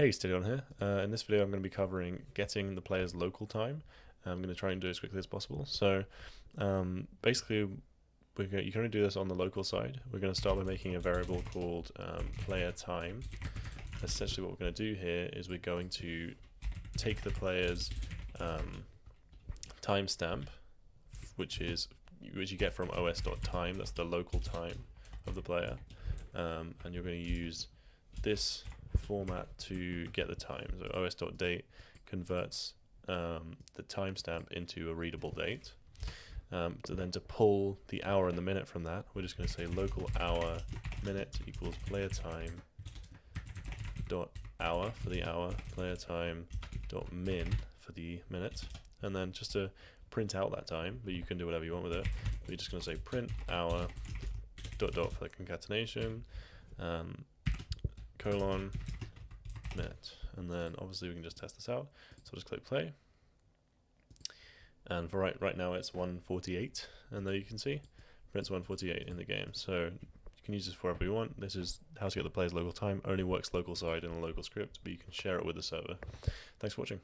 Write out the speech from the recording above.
Hey, SteadyOn here. Uh, in this video, I'm going to be covering getting the player's local time. I'm going to try and do it as quickly as possible. So, um, basically, we're going you can only do this on the local side. We're going to start by making a variable called um, player time. Essentially, what we're going to do here is we're going to take the player's um, timestamp, which is which you get from os.time. That's the local time of the player, um, and you're going to use this format to get the time. So os.date converts um, the timestamp into a readable date. Um, so then to pull the hour and the minute from that, we're just going to say local hour minute equals player time dot hour for the hour, player time dot min for the minute, and then just to print out that time, but you can do whatever you want with it. We're just going to say print hour dot dot for the concatenation, um, colon minute, and then obviously we can just test this out. So just click play, and for right right now it's 148, and there you can see prints 148 in the game. So you can use this wherever you want. This is how to get the player's local time. Only works local side in a local script, but you can share it with the server. Thanks for watching.